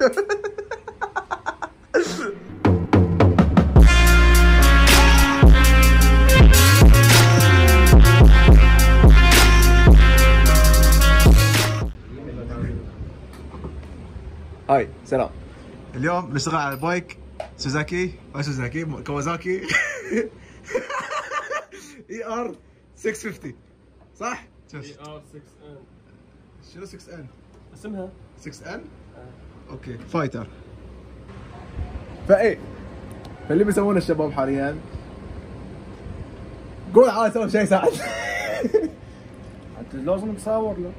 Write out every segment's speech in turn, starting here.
hi سلام. اليوم بنشتغل على bike سوزاكي؟ ما سوزاكي. كاوازاكي. ER 650 صح؟ ER 6 N شنو 6 ان؟ اسمها؟ 6 ان؟ أوكي. فايتر. فإيه فاللي بيسوونه الشباب حاليا. قول عاد سوي شيء ساعد. أنت لازم تصور له.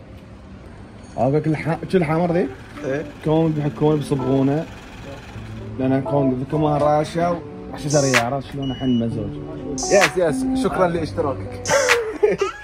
هذاك. شو الحمر ذي؟ إيه. كون بيحكون بيصبغونه. لأن كون كمان راشة وحشة رياح عرفت شلون الحين مزوج. يس يس شكرا لإشتراكك.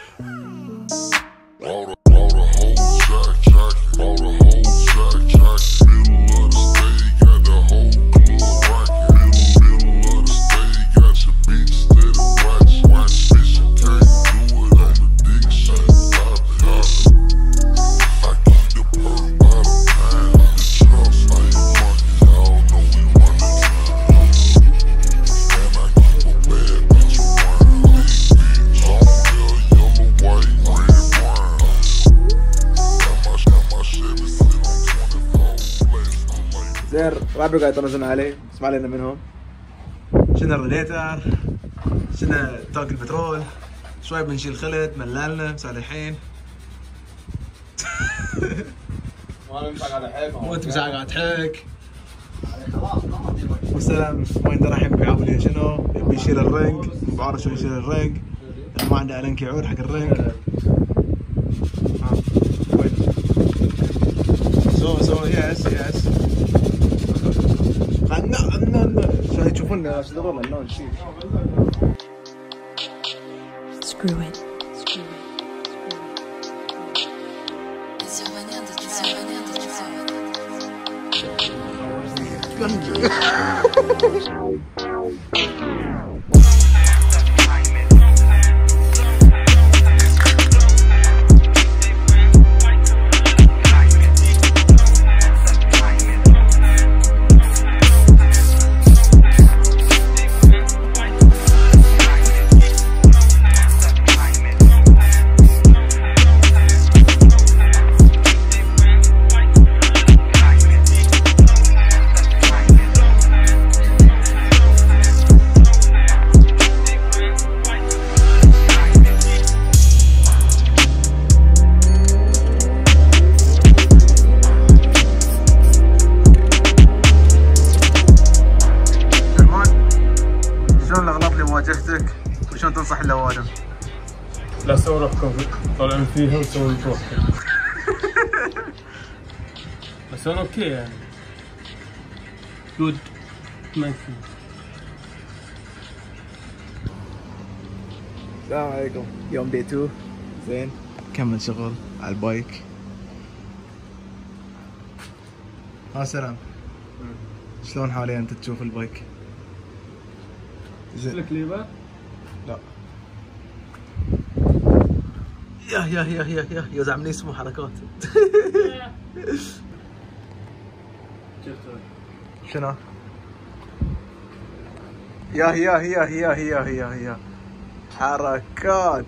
رابع قاعد يطنزون علي اسمع لنا منهم شنو الريديتر شنو تانك البترول شوي بنشيل خلط مللنا مسالحين وأنا مش على حيفا وانت قاعد تحك وسلام وين راح يبي يعاول شنو؟ يبي يشيل الرنج بعرف شو يشيل الرنج ما عنده الن كيعور حق الرنج uh, sizoba screw it screw it روحكم طالعين فيها روحكم بس أنا okay يعني. good you السلام عليكم. يوم day 2 زين. كمل شغل على ال bike. ها سلام. شلون حاليا أنت تشوف ال bike؟ زين لك ليفر يا يا يا يا يا يزعمني اسمه حركات شنو؟ يا يا يا يا يا يا يا حركات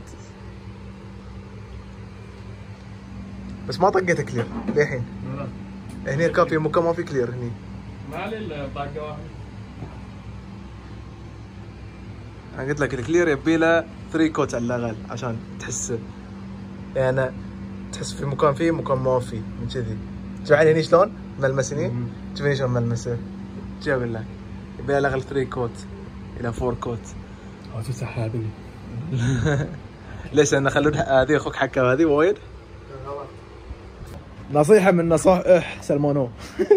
بس ما طقيت كلير للحين هني كافي مكان ما في كلير هني ما الا طاقه واحدة أنا قلت لك الكلير يبي له 3 كوت على الاقل عشان تحس يعني تحس في مكان فيه مكان ما فيه من كذي علي هني شلون؟ ملمس هني. شوف هني شلون ملمسه؟ شو أقول لك. يبي له على الاقل 3 كوت إلى 4 كوت هذا سحابني ليش؟ لأن خلون هذه أخوك حكى هذه وايد. نصيحة من نصائح سلمانو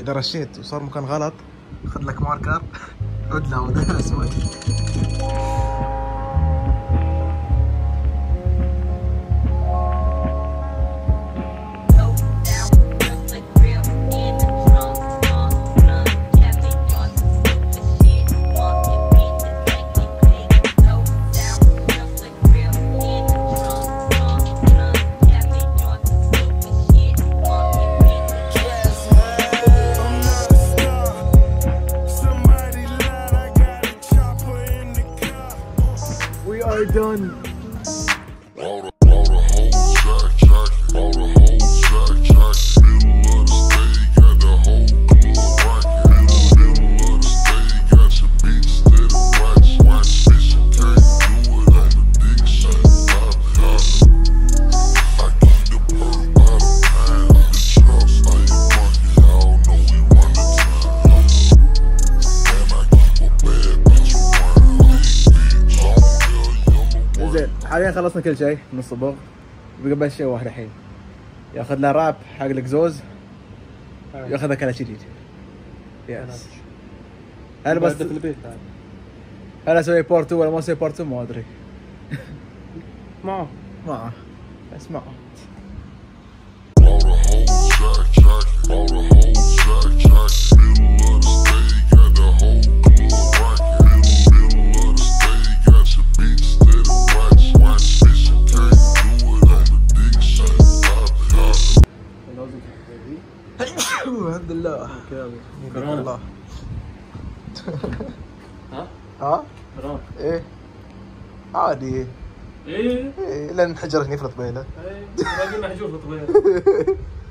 إذا رشيت وصار مكان غلط خذ لك ماركر. عد له اسود done. حاليا خلصنا كل شيء من الصبغ. بقى بس شيء واحد الحين. ياخذ له راب حق الإكزوز ياخذها كله جديد يس هل بس في البيت هل أسوي بارت 2 ولا ما أسوي بارت 2 ما أدري. معه. معه. بس معه. Jack jack. Middle of the الله ها؟ ها؟ إيه. عادي. إيه. إيه لأن حجرك يفرط بينه. إيه باقي محجوب في طبيعه